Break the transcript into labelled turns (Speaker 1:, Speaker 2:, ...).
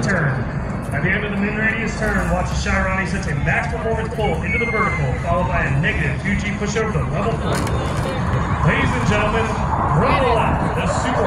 Speaker 1: turn. At the end of the min radius turn, watch Shirani sets a max performance pull into the vertical, followed by a negative 2G pushover to level 4. Ladies and gentlemen, roll out the Super